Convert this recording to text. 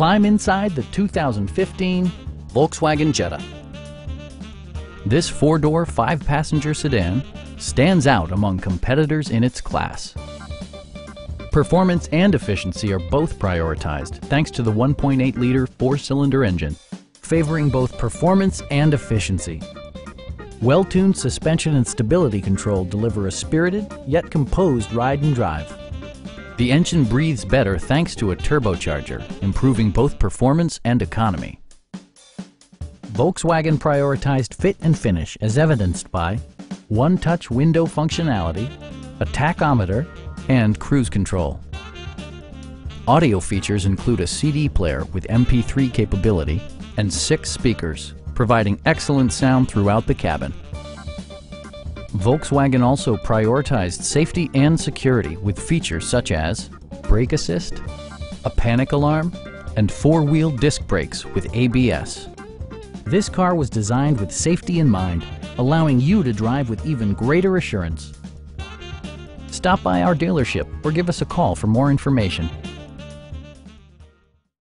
Climb inside the 2015 Volkswagen Jetta. This four-door, five-passenger sedan stands out among competitors in its class. Performance and efficiency are both prioritized thanks to the 1.8-liter four-cylinder engine, favoring both performance and efficiency. Well-tuned suspension and stability control deliver a spirited yet composed ride and drive. The engine breathes better thanks to a turbocharger, improving both performance and economy. Volkswagen prioritized fit and finish as evidenced by one-touch window functionality, a tachometer, and cruise control. Audio features include a CD player with MP3 capability and six speakers, providing excellent sound throughout the cabin. Volkswagen also prioritized safety and security with features such as brake assist, a panic alarm, and four-wheel disc brakes with ABS. This car was designed with safety in mind, allowing you to drive with even greater assurance. Stop by our dealership or give us a call for more information.